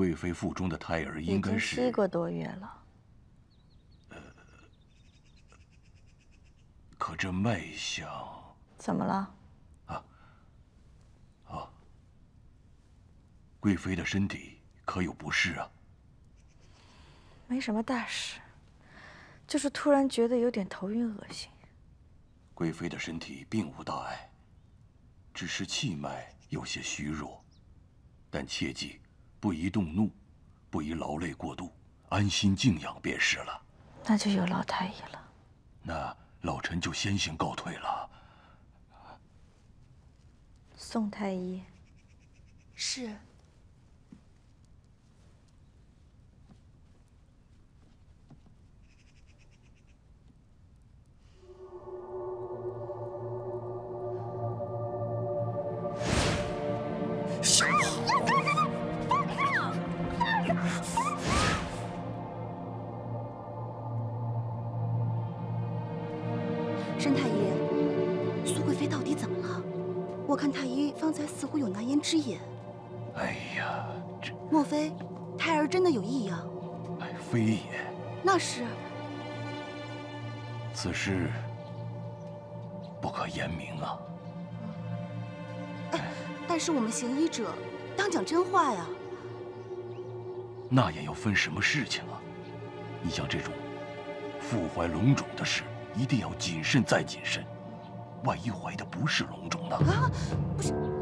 贵妃腹中的胎儿应该是七个多月了。可这脉象怎么了？啊啊！贵妃的身体可有不适啊？没什么大事，就是突然觉得有点头晕恶心。贵妃的身体并无大碍，只是气脉有些虚弱，但切记不宜动怒，不宜劳累过度，安心静养便是了。那就有劳太医了。那老臣就先行告退了。宋太医。是。之隐，哎呀，这莫非胎儿真的有异样？哎，非也。那是。此事不可言明啊。哎，但是我们行医者当讲真话呀。那也要分什么事情啊？你像这种腹怀龙种的事，一定要谨慎再谨慎。万一怀的不是龙种呢？不是。嘘，哎呦，真是。